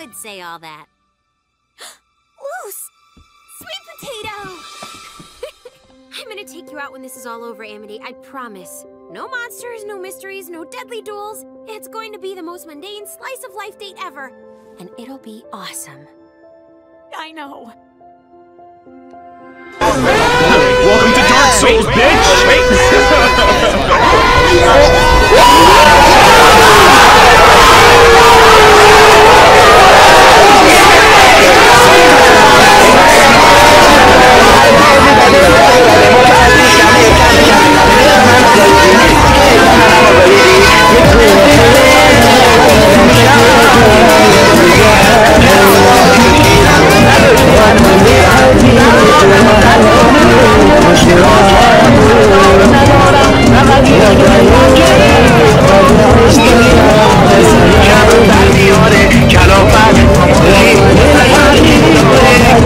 could say all that. Luz! Sweet potato! I'm gonna take you out when this is all over, Amity. I promise. No monsters, no mysteries, no deadly duels. It's going to be the most mundane slice of life date ever. And it'll be awesome. I know.